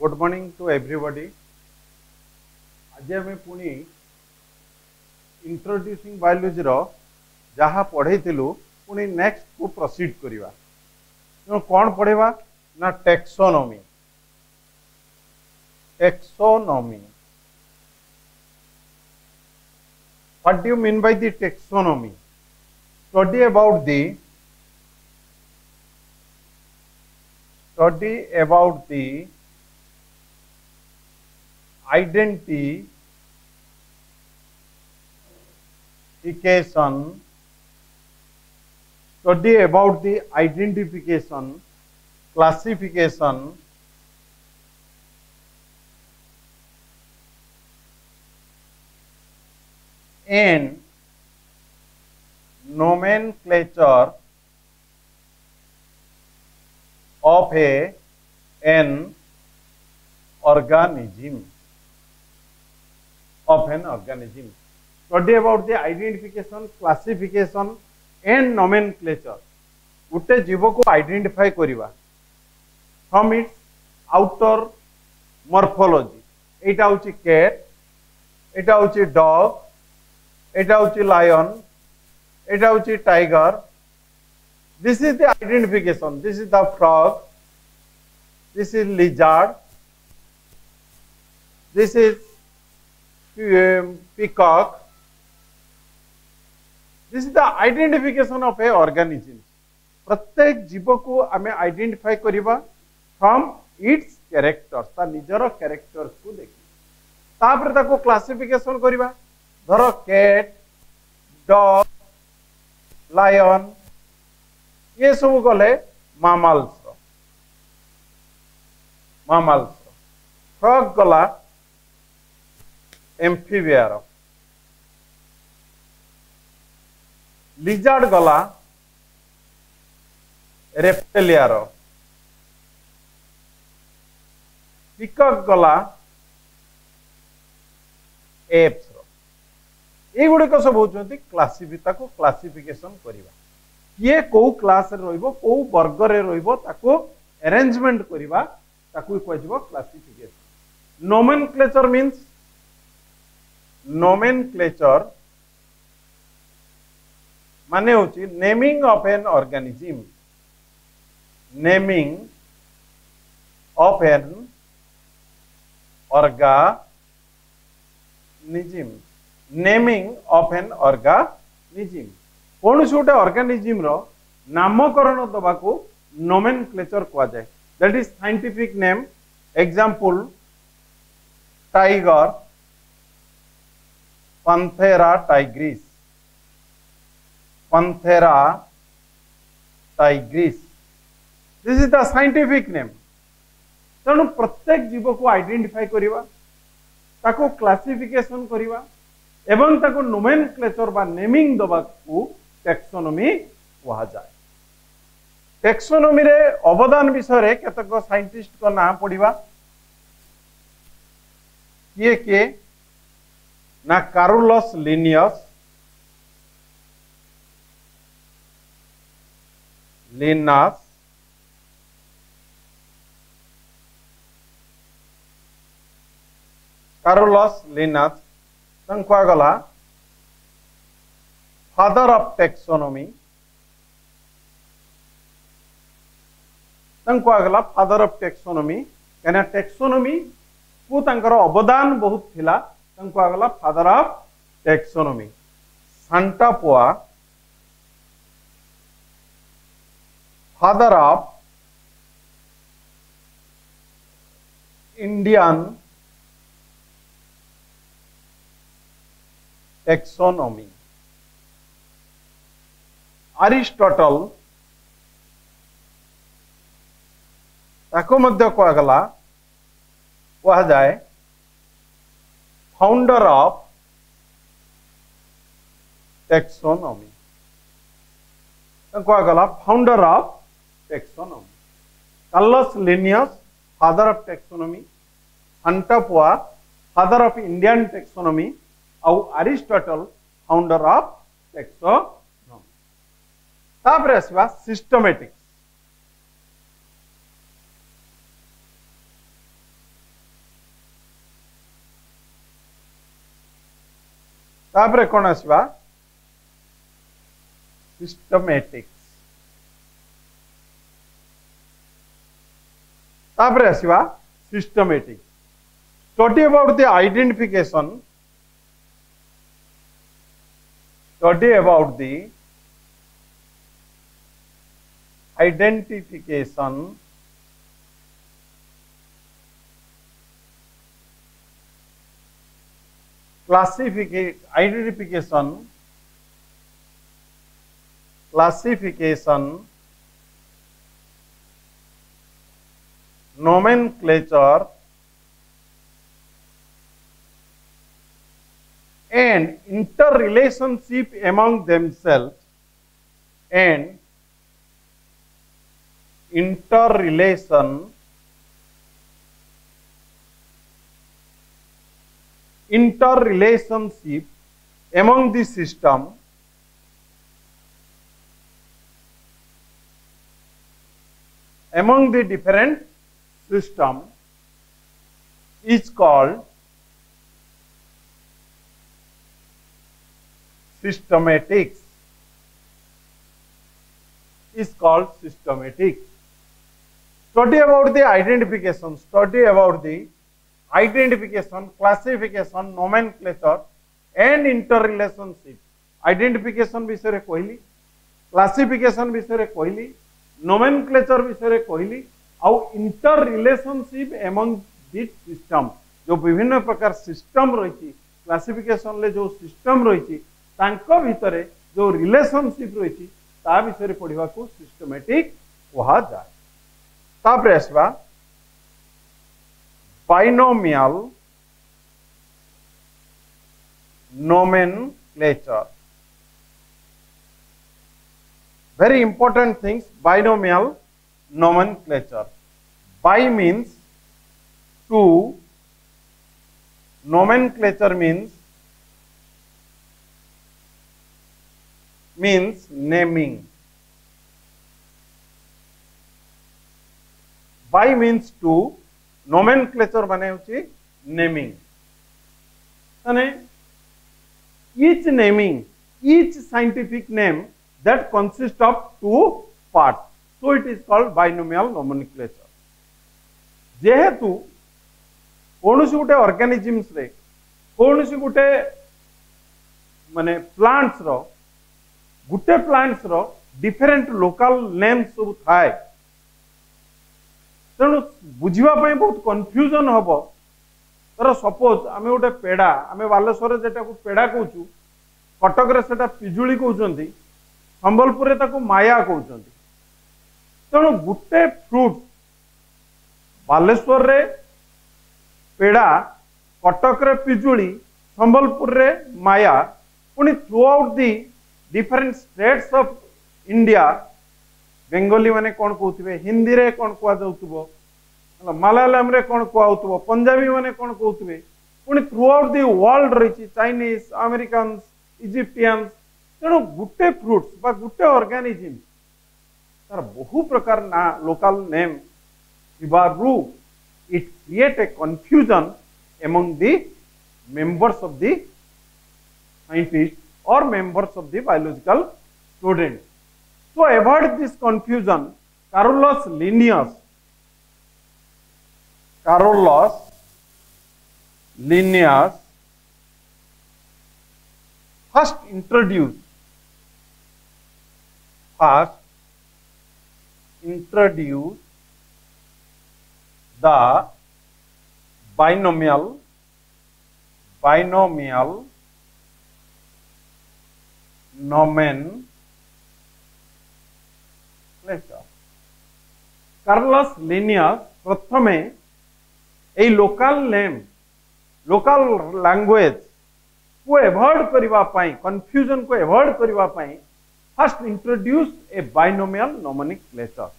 Good morning to everybody आज आम पुणी इंट्रोड्यूसिंग बायोलोजी जहाँ पढ़े पुणी नेक्स्ट को प्रोसीड करवा। कौन पढ़ेवा? ना taxonomy taxonomy what do you mean by the taxonomy? Study about the study about identification study about the identification classification and nomenclature of a an organism of an organism study about the identification classification and nomenclature ଗୋଟେ ଜୀବକୁ identify କରିବା from it's outer morphology এইটা হচ্ছে cat এটা হচ্ছে dog এটা হচ্ছে lion এটা হচ্ছে tiger this is the identification this is the frog this is lizard this um, peacock. This is the identification of a organism. प्रत्येक जीव को आम आइडेटिफाई करवा फ्रम इट्स क्यारेक्टर ता निजर क्यारेक्टर्स को देखिए ताको क्लासिफिकेसन करवा धर कैट डग लायन ये सब गले मामाल्स मामाल्स फ्रग गला एम्फिबियर लिजार्ड गला रेप्टेलियार पिकक गला एप्स ଏଗୁଡିକ ସବୁ ହେଉଛନ୍ତି କ୍ଲାସିଫି ତାକୁ କ୍ଲାସିଫିକେସନ କରିବା କିଏ କୋଉ କ୍ଲାସରେ ରହିବ କୋଉ ବର୍ଗରେ ରହିବ ତାକୁ ଆରେଞ୍ଜମେଣ୍ଟ କରିବା ତାକୁ କୁହାଯିବ କ୍ଲାସିଫିକେସନ ନୋମେନ୍ କ୍ଲେଚର ମିନ୍ସ নোমেনক্লেচর মানে হচ্ছে naming of an organism naming of an organism naming of an organism କୌଣସି ଗୋଟେ ଅର୍ଗାନିଜିମ୍ର ନାମକରଣ ଦେବାକୁ ନୋମେନ୍ କ୍ଲେଚର କୁହାଯାଏ that is scientific name example tiger Panthera tigris. Panthera tigris. This is the scientific name. ତେଣୁ ପ୍ରତ୍ୟେକ ଜୀବକୁ ଆଇଡେଣ୍ଟିଫାଏ କରିବା ତାକୁ କ୍ଲାସିଫିକେସନ୍ କରିବା ଏବଂ ତାକୁ ନୋମେନ୍ କ୍ଲେଚର୍ ବା ନେମିଂ ଦେବାକୁ ଟେକ୍ସୋନୋମି କୁହାଯାଏ ଟେକ୍ସୋନୋମିରେ ଅବଦାନ ବିଷୟରେ କେତେକ ସାଇଣ୍ଟିଷ୍ଟଙ୍କ ନାଁ ପଢ଼ିବା କିଏ କିଏ ना Carolus Linnaeus Linnaeus Carolus Linnaeus गला फादर ऑफ़ टेक्सोनोमी गला फादर ऑफ़ टेक्सोनोमी क्या टेक्सोनोमी को अवदान बहुत थिला कुआगला father of taxonomy Santapau father of Indian taxonomy Aristotle ताको मध्य कुआगला कह जाए କୁହାଯାଏ ଫାଉଣ୍ଡର ଅଫ୍ ଟେକ୍ସୋନୋମି କୁହାଗଲା founder of taxonomy. Carlos Linnaeus, father of taxonomy, Antapua, father of Indian taxonomy, ଆଉ Aristotle, founder of taxonomy. ତାପରେ ଆସିବା ସିଷ୍ଟମେଟିକ୍ସ तापर कौन आसवा सिस्टमेटिक्स तापर आसवा systematic study about the identification study about the identification. Classification identification classification nomenclature and interrelationship among themselves and interrelation interrelationship among the system among the different system is called systematics. Is called systematic study about the identification. Study about the identification, classification, nomenclature, and interrelationship. Identification विषय कहली classification विषय कहली nomenclature विषय कहली, आउ inter relationship among the system जो विभिन्न प्रकार सिस्टम रही क्लासिफिकेशन ले जो सिस्टम रही भितरे जो रिलेशनशिप रही विषय पढ़ा को सिस्टमेटिक कहा जाए आसवा binomial nomenclature very important things binomial nomenclature bi means two nomenclature means means naming. By means two ନୋମେନକ୍ଲେଚର ମାନେ ହେଉଛି ନେମିଂ ମାନେ each naming each scientific name that consist of two part so it is called binomial nomenclature ଯେହେତୁ କୌଣସି ଗୋଟେ ଅର୍ଗାନିଜିମ୍ସରେ କୌଣସି ଗୋଟେ ମାନେ ପ୍ଲାଣ୍ଟସର ଗୋଟେ ପ୍ଲାଣ୍ଟସର ଡିଫରେଣ୍ଟ ଲୋକାଲ ନେମ୍ ସବୁ ଥାଏ ତେଣୁ ବୁଝିବା ପାଇଁ ବହୁତ କନଫ୍ୟୁଜନ ହବ। ଧର ସପୋଜ ଆମେ ଗୋଟେ ପେଡା ଆମେ ବାଲେଶ୍ୱରରେ ଯେଟାକୁ ପେଡା କହୁଛୁ କଟକରେ ସେଟା ପିଜୁଳି କହୁଛନ୍ତି ସମ୍ବଲପୁରରେ ତାକୁ ମାୟା କହୁଛନ୍ତି। ତେଣୁ ଗୋଟେ ଫ୍ରୁଟ ବାଲେଶ୍ୱରରେ ପେଡା କଟକରେ ପିଜୁଳି ସମ୍ବଲପୁରରେ ମାୟା ପୁଣି throughout the different states of India Bengali ମାନେ କ'ଣ କହୁଥିବେ ହିନ୍ଦୀରେ କ'ଣ କୁହାଯାଉଥିବ? मलयालम कौन कहू पंजाबी मैंने कौन कहते पुणी थ्रू आउट दि वर्ल्ड रही चाइनीज़ आमेरिकान इजिप्टियान तेणु गोटे फ्रुट्स गोटे अर्गानिजम तार बहु प्रकार ना local name though it create a confusion among the members of the scientist और members of the biological student so avoid this confusion Carolus Linnaeus Carolus, Linnaeus first introduced first introduced the binomial binomial nomenclature Carolus Linnaeus प्रथमे এই local name local language କୁ avoid କରିବା ପାଇଁ କନଫ୍ୟୁଜନକୁ avoid କରିବା ପାଇଁ first introduce a binomial nomenclature.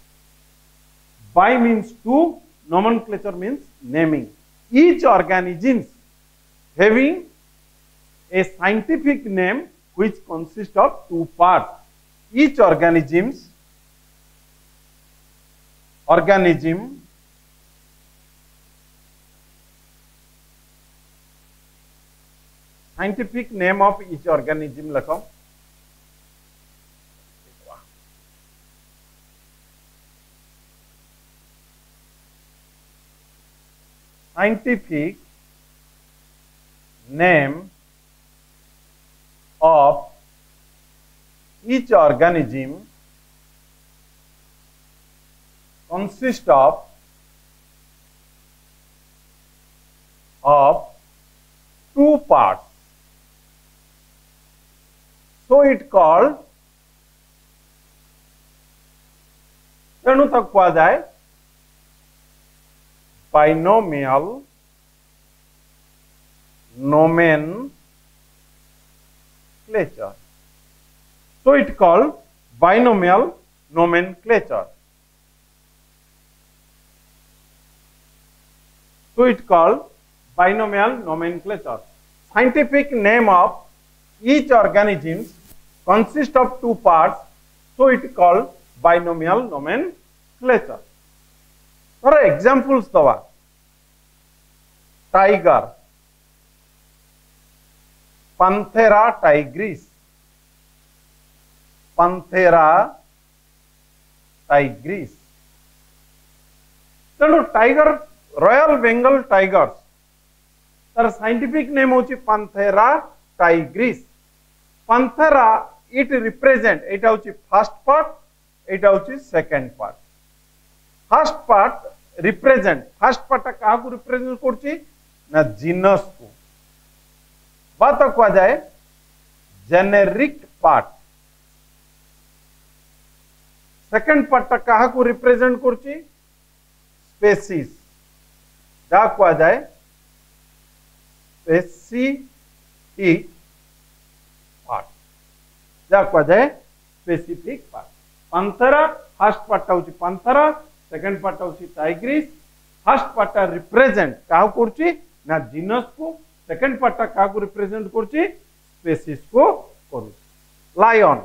Bi means two, nomenclature means naming. Each organisms having a scientific name which consists of two parts. Each organisms organism scientific name of each organism लखो scientific name of each organism consists of of two parts. So it called Ranutak quasi binomial nomenclature. So it called binomial nomenclature. So it called binomial nomenclature. Scientific name of each organisms consist of two parts, so it called binomial nomenclature. For examples, the tiger, panthera tigris, panthera tigris. चलो tiger royal Bengal tigers तर scientific name होची Panthera tigris Panthera it represent ये first part यहाँ हूँ second part first part represent first पार्टा क्या represent कर genus को बात कहा जाए जेनेरिक पार्ट सेकेंड पार्टा क्या रिप्रेजेंट कर स्पेसीस जहा क्या स्पेसिफिक जहाँ कह जाए specific part Panthera first part हूँ पंथर सेकेंड पार्ट हूँ टाइग्रीस फ़र्स्ट पार्ट टा रिप्रेजेंट क्या कर जिनस को सेकेंड पार्ट क्या रिप्रेजेंट कर लायन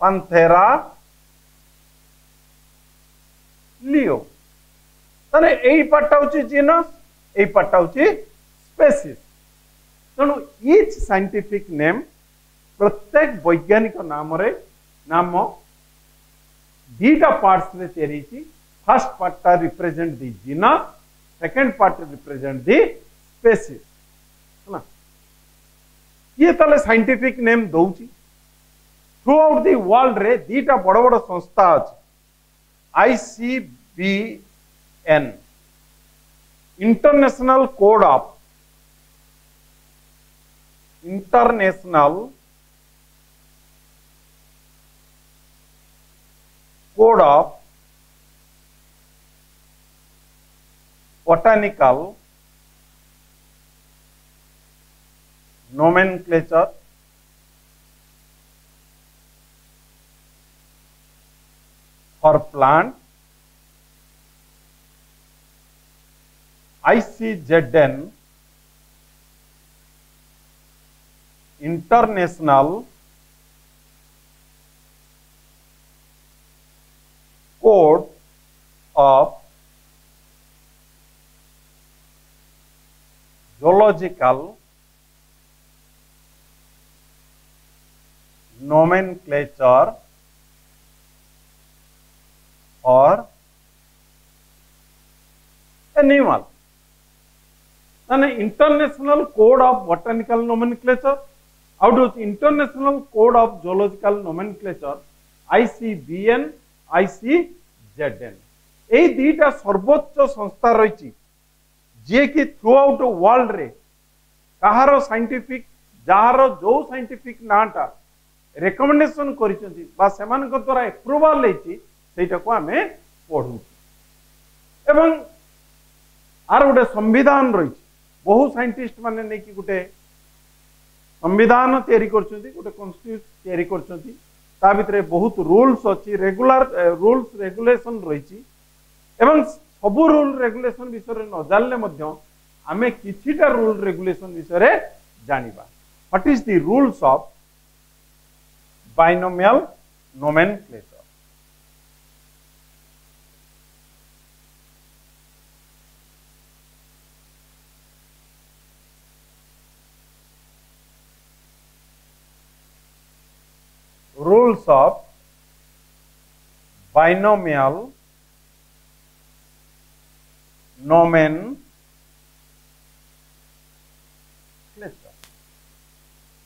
पंथेरा लियो तने यही पार्टा हूँ जिनस यही पार्टा हूँ स्पेसीस तेणु इच सैंटीफिक नेम प्रत्येक वैज्ञानिक नाम नाम दीटा पार्टस तैयारी first part represent the genus, second part represent the species किए तले सैंटीफिक नेम दौर थ्रू आउट दि वर्ल्ड रे दीटा बड़ बड़ संस्था अच्छे ICN international code of international code of botanical nomenclature for plant ICZN International code of zoological nomenclature or animal. Then international code of botanical nomenclature. How does international code of zoological nomenclature ICBN ICZN এই দুইটা সর্বোচ্চ সংস্থা রয়েছে ଯିଏକି through out ୱାର୍ଲଡରେ କାହାର scientific ଯାହାର ଯୋଉ scientific ନାଁଟା ରେକମେଣ୍ଡେସନ କରିଛନ୍ତି ବା ସେମାନଙ୍କ ଦ୍ୱାରା ଏପ୍ରୁଭାଲ ହେଇଛି ସେଇଟାକୁ ଆମେ ପଢୁଛୁ ଏବଂ ଆର ଗୋଟେ ସମ୍ବିଧାନ ରହିଛି ବହୁ ସାଇଣ୍ଟିଷ୍ଟ ମାନେ ନେଇକି ଗୋଟେ ସମ୍ବିଧାନ ତିଆରି କରୁଛନ୍ତି ଗୋଟେ କନଷ୍ଟିଟ୍ୟୁସନ ତିଆରି କରୁଛନ୍ତି ତା ଭିତରେ ବହୁତ ରୁଲ୍ସ ଅଛି ରେଗୁଲାର ରୁଲ୍ସ ରେଗୁଲେସନ ରହିଛି ଏବଂ ସବୁ ରୁଲ ରେଗୁଲେସନ ବିଷୟରେ ନ ଜାଣିଲେ ମଧ୍ୟ ଆମେ କିଛିଟା ରୁଲ ରେଗୁଲେସନ ବିଷୟରେ ଜାଣିବା what is the rules of binomial nomenclature. rules of binomial nomen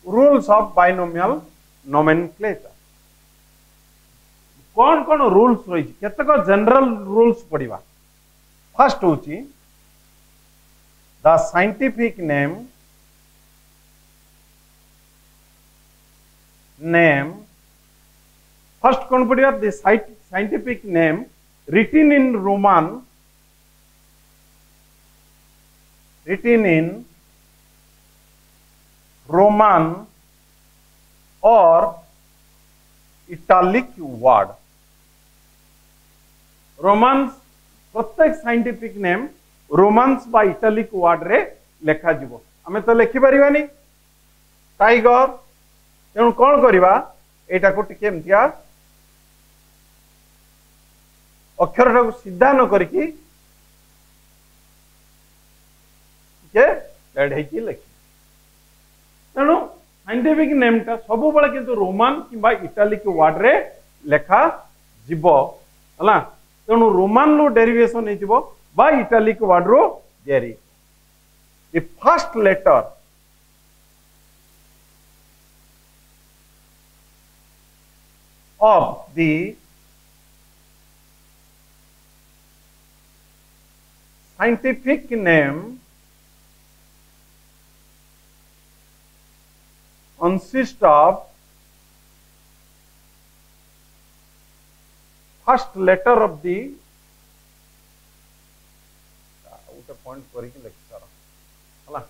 rules of binomial nomenclature कौन कौन रूल्स रही? कतक जनरल रूल्स पढ़वा फ़र्स्ट हूँ the scientific name name first कौन पढ़ा the scientific name written in roman, written in roman or italic word. Romance प्रत्येक scientific name romance बा इटालिक वर्ड रे लेखा जीवो आमे तो लिखि परिबानी टाइगर तेणु कौन करवा को अक्षर टाको सीधा न लिखि तेणु साइंटिफिक नेमटा सब रोमान किंबा इटालिक वर्ड रे लेखा जीव हला तेणु रोमान रू डेरिवेशन हो italic scientific name consists of first letter of the ଗୋଟେ point କରିକି ଲେଖିସାର ହେଲା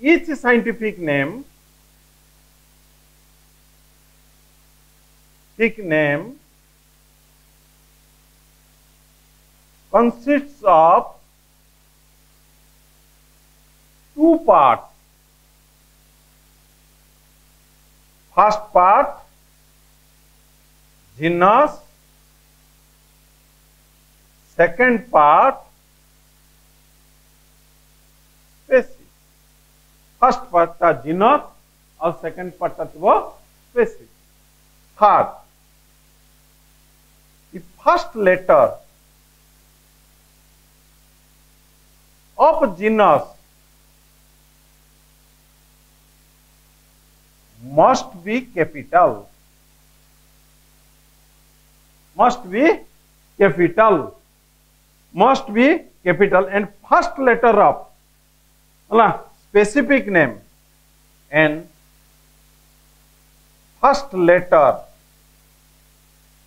each scientific name scientific name consists of two parts first part genus second part species first part था genus और second part था वो species third the first letter of genus must be capital must be capital must be capital and first letter of Allah, specific name and first letter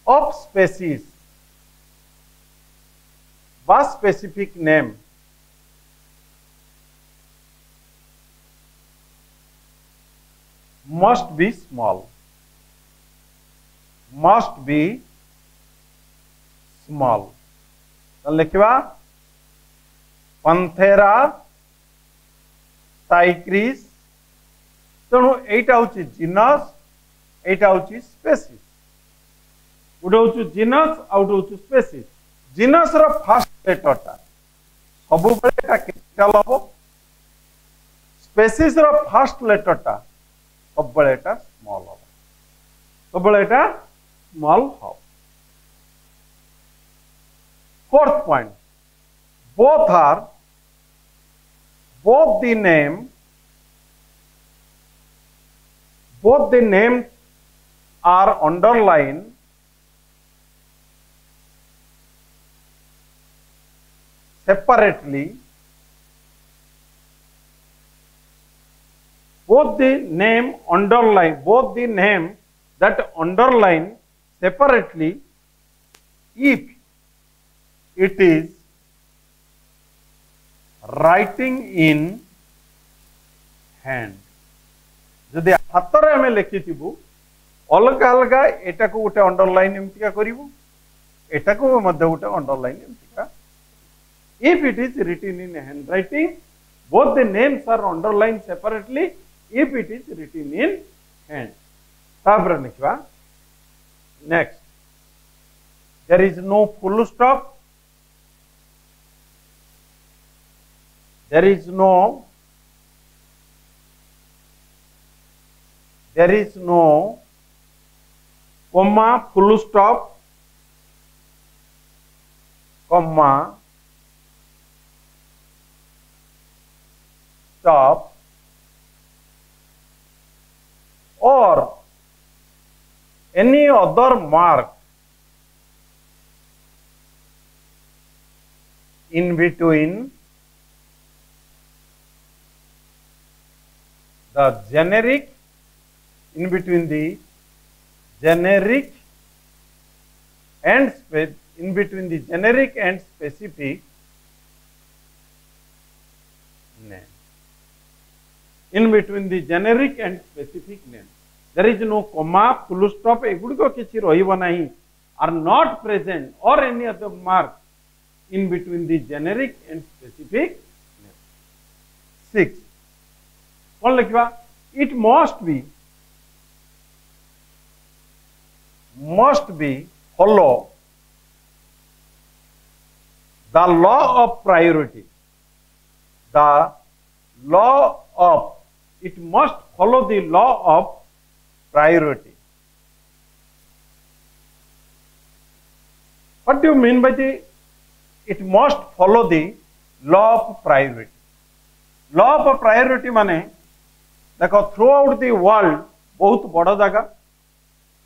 of species বা specific name must be small. Must be small. लिखा पंथेरा साइक्रिस तेणु यहीटा हूँ जिनस यहीटा हूँ species गोटे हूँ जिनस आउ गोटे हूँ स्पेसीस जिनस फास्ट लेटरटा सब कैपिटाल हम स्पेसीस फास्ट लेटरटा operator small hour. Operator small hour. Fourth point, both are both the name both the names are underlined separately Both the name underline, both the name that underline separately if it is writing in hand যদি হাতরে আমি লেখিথিবু অলগা অলগা এটাকু গোটে underline এমতিকা করিবু এটাকু মধ্যে গোটে underline এমতিকা if it is written in handwriting both the names are underlined separately if it is written in hand. Sabranishwa. Next. There is no full stop. There is no there is no comma full stop comma stop or any other mark in between the generic in between the generic and in between the generic and specific name in between the generic and specific name. There is no comma, full stop, egudiko kichi rohibo nahi are not present or any other mark in between the generic and specific name. Six. कौन लिखवा it must be must be follow the law of priority the law of it must follow the law of priority. What do you mean by the it must follow the law of priority? Law of priority माने देखो through out the world बहुत बड़ जागा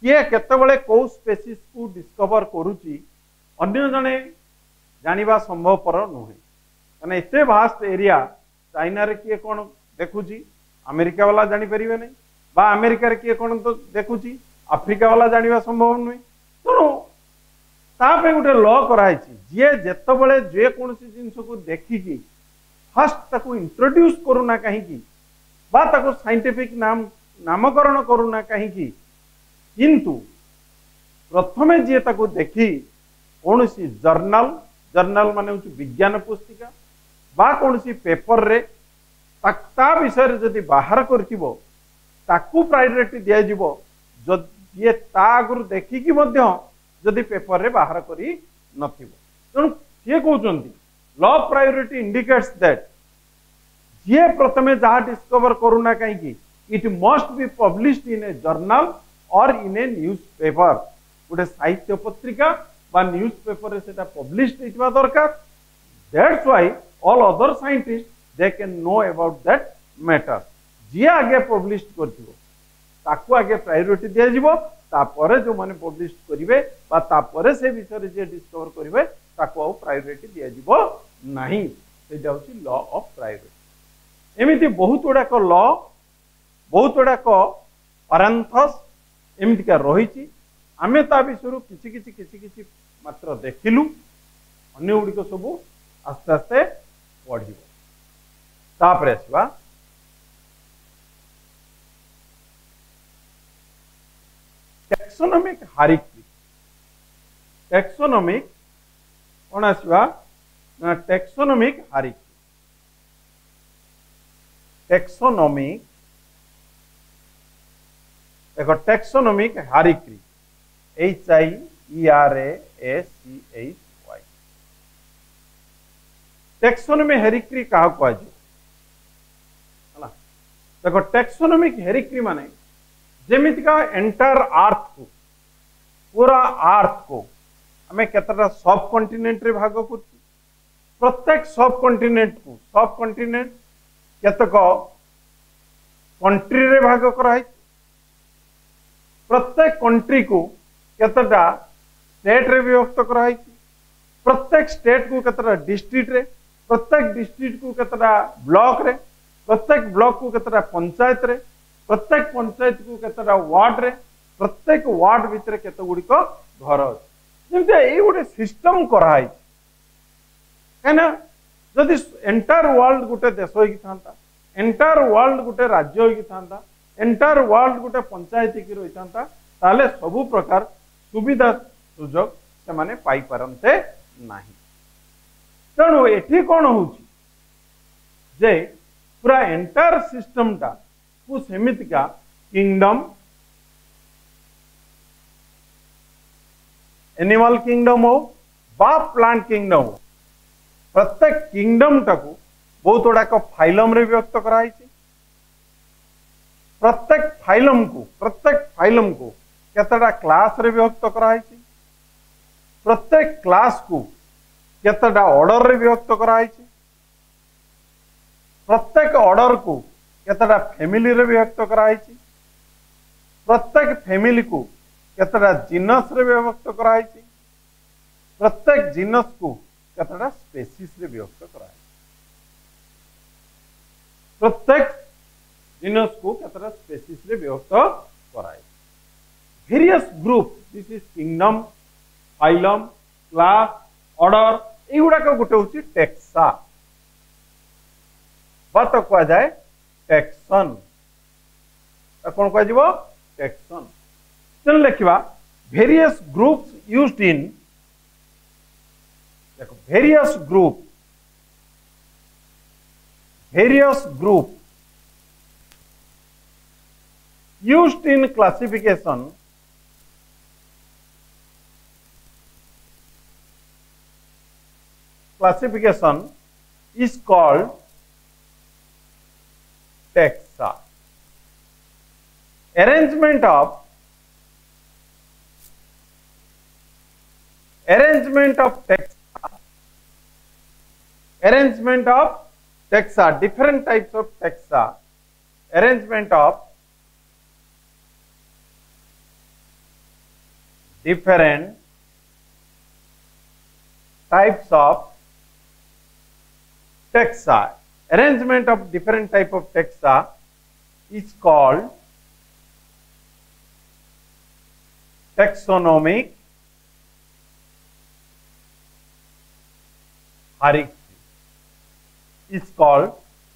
किए केतबले कौ species को discover करुच्ची अन्य जने जाना संभवपर नुहे मैंने एत भास्ट एरिया चाइनार किए कौन देखुची ବାଲା ଜାଣିପାରିବେ ନାହିଁ ବା ଆମେରିକାରେ କିଏ କ'ଣ ତ ଦେଖୁଛି ଆଫ୍ରିକା ବାଲା ଜାଣିବା ସମ୍ଭବ ନୁହେଁ ତେଣୁ ତା ପାଇଁ ଗୋଟେ ଲ କରାହେଇଛି ଯିଏ ଯେତେବେଳେ ଯେକୌଣସି ଜିନିଷକୁ ଦେଖିକି ଫାଷ୍ଟ ତାକୁ ଇଣ୍ଟ୍ରୋଡ୍ୟୁସ କରୁନା କାହିଁକି ବା ତାକୁ ସାଇଣ୍ଟିଫିକ ନାମ ନାମକରଣ କରୁନା କାହିଁକି କିନ୍ତୁ ପ୍ରଥମେ ଯିଏ ତାକୁ ଦେଖି କୌଣସି ଜର୍ନାଲ ଜର୍ନାଲ ମାନେ ହେଉଛି ବିଜ୍ଞାନ ପୁସ୍ତିକା ବା କୌଣସି ପେପରରେ ता विषय जदि बाहर कर प्रायोरीटी दिजो ये आगुरी देखिकी जदि पेपर रे बाहर कर प्रायोरीटी इंडिकेट्स दैट जी प्रथम जहाँ डिस्कवर करूना कहीं it must be publish in a journal और इन ए न्यूज़ पेपर गोटे साहित्य पत्रिका वूज पेपर से published होरकार that's why all other scientist they can know about that matter ଯିଏ ଆଗେ ପବ୍ଲିଶ କରିଥିବ ତାକୁ ଆଗେ ପ୍ରାୟୋରିଟି ଦିଆଯିବ ତାପରେ ଯେଉଁମାନେ ପବ୍ଲିଶ କରିବେ ବା ତାପରେ ସେ ବିଷୟରେ ଯିଏ ଡିସ୍କଭର କରିବେ ତାକୁ ଆଉ ପ୍ରାୟୋରିଟି ଦିଆଯିବ ନାହିଁ ସେଇଟା ହେଉଛି ଲ ଅଫ୍ ପ୍ରାୟୋରିଟି ଏମିତି ବହୁତ ଗୁଡ଼ାକ ଲ ବହୁତ ଗୁଡ଼ାକ ପାରାନ୍ଥସ ଏମିତିକା ରହିଛି ଆମେ ତା ବିଷୟରୁ କିଛି କିଛି କିଛି କିଛି ମାତ୍ର ଦେଖିଲୁ ଅନ୍ୟ ଗୁଡ଼ିକ ସବୁ ଆସ୍ତେ ଆସ୍ତେ ପଢ଼ିବ Sapre-se, vá. Taxonomic hierarchy taxonomic कौन आसवा ना टेक्सोनॉमिक हारिकी टेक्सोनॉमिक एक taxonomic hierarchy H I E R A S C H Y taxonomy hierarchy क्या कहुए देखो टेक्सोनोमिक हेरिक्री माने, जेमितिका एंटायर अर्थ को, पूरा अर्थ को आम केतटा सब कंटिनेंट रे भाग कर प्रत्येक सब कंटिनेंट को सब कंटिनेंट केतक कंट्री रे भाग कराई प्रत्येक कंट्री को केतटा स्टेट रे विभक्त कराई प्रत्येक स्टेट को केतटा डिस्ट्रिक्ट रे, प्रत्येक डिस्ट्रिक्ट को केतटा ब्लॉक रे। ब्लॉक को केतटा पंचायत रे, प्रत्येक पंचायत को केतटा वार्ड रे, प्रत्येक वार्ड भितर केते गुड़िक घर अच्छे ये गोटे सिस्टम कराई कहीं जदि एंटायर वर्ल्ड गोटे देश हो एंटायर वर्ल्ड गोटे राज्य हो एंटायर वर्ल्ड गोटे पंचायत की रही था सबु प्रकार सुविधा सुजोग से माने पाई पारते नहीं। तेणु एठी कौन हो जे पूरा एंटायर सिस्टम टा को सेमितिका किंगडम एनिमल किंगडम हो बा प्लांट किंगडम हो। प्रत्येक किंगडम टाकू बहुत गुड़ाक फाइलम रे व्यक्त कराई प्रत्येक फाइलम को, प्रत्येक फाइलम को केतटा क्लास रे विभक्त कराई प्रत्येक क्लास को केतटा ऑर्डर रे विभक्त कराई प्रत्येक ऑर्डर को केतटा फैमिली रे विभक्त कराई प्रत्येक फैमिली को केतटा जिनस रे विभक्त कराई प्रत्येक जिनस को केतटा स्पेसीस रे विभक्त कराई प्रत्येक जिनस को केतटा स्पेसीस रे विभक्त कराई various group, this is kingdom, phylum, class, order ବା ତ କୁହାଯାଏ ଟେକ୍ସନ କଣ କୁହାଯିବ ଟେକ୍ସନ ତେଣୁ ଲେଖିବା ଭେରିୟସ୍ ଗ୍ରୁପ୍ସ ୟୁଜଡ ଇନ୍ ଦେଖ various group various group used in classification classification is called taxa. Arrangement of arrangement of taxa arrangement of taxa different types of taxa arrangement of different types of taxa arrangement of different type of taxa is called taxonomic hierarchy. It's called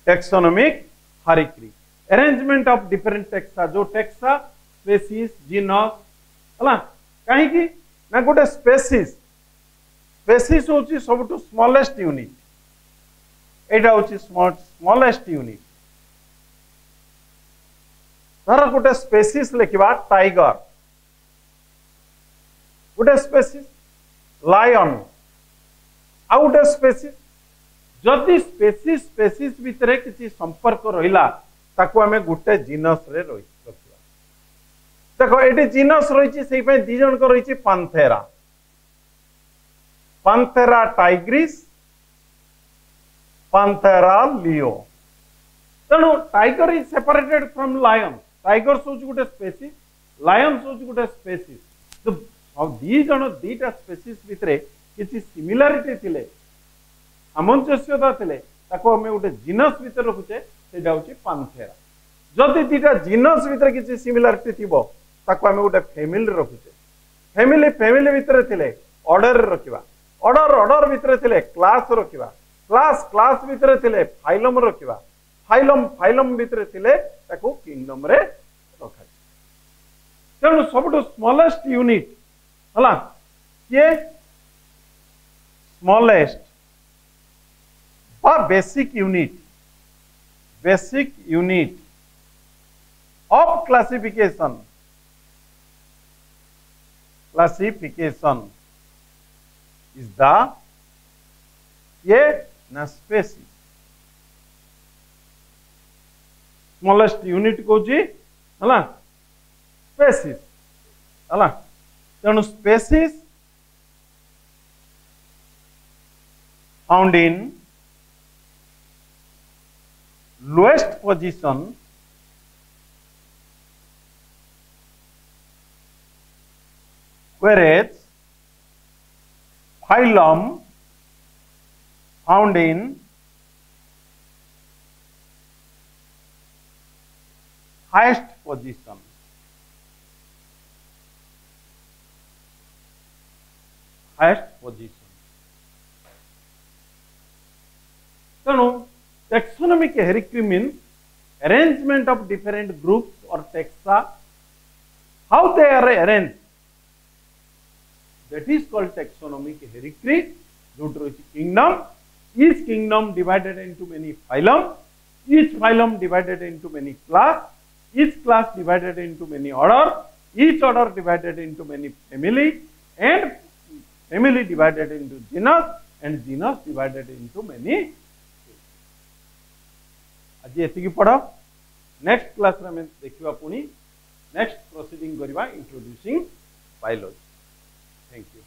taxonomic hierarchy. Arrangement of different taxa jo taxa species genus hala kahi ki na gote species. Species hochi sabutu smallest unit. यहाँ हूँ smallest unit धर गोटे species लिखा tiger गोटे species lion आ गए species जदि species species भितर किसी संपर्क रहा गोटे जिनस रखा देख ये जिनस रही दिजन रही Panthera Panthera tigris Panthera leo. ତେଣୁ tiger is separated from lion tiger ହେଉଛି ଗୋଟେ ସ୍ପେସିସ୍ ଲାୟନ ହେଉଛି ଗୋଟେ ସ୍ପେସିସ୍ ଦି ଜଣ ଦିଟା ସ୍ପେସିସ୍ ଭିତରେ କିଛି ସିମିଲାରିଟି ଥିଲେ ସାମଞ୍ଜସ୍ୟତା ଥିଲେ ତାକୁ ଆମେ ଗୋଟେ ଜିନସ୍ ଭିତରେ ରଖୁଛେ ସେଇଟା ହେଉଛି ପାନ୍ଥେରା ଯଦି ଦିଟା ଜିନସ୍ ଭିତରେ କିଛି ସିମିଲାରିଟି ଥିବ ତାକୁ ଆମେ ଗୋଟେ ଫ୍ୟାମିଲିରେ ରଖୁଛେ ଫ୍ୟାମିଲି ଫ୍ୟାମିଲି ଭିତରେ ଥିଲେ ଅର୍ଡରରେ ରଖିବା ଅର୍ଡର ଅର୍ଡର ଭିତରେ ଥିଲେ କ୍ଲାସ୍ ରଖିବା क्लास क्लास भितर थिले फाइलम रखिबा फाइलम फाइलम भितर थिले ताको किंगडम रे रखा तेणु सबुठ स्मॉलेस्ट यूनिट हला? किए स्मॉलेस्ट बा basic unit basic unit of classification classification is the ये ना स्पेसीस स्मॉलेस्ट यूनिट कौन है स्पेसीस है तेणु species found in lowest position whereas phylum found in highest position. Highest position. ତେଣୁ taxonomic hierarchy means arrangement of different groups or taxa. How they are arranged? That is called taxonomic hierarchy. रही kingdom each kingdom divided into many phylum, each phylum divided into many class, each class divided into many order, each order divided into many family, and family divided into genus, and genus divided into many. आज ये पढ़ next class में देखा पुणी next proceeding करवा introducing biology thank you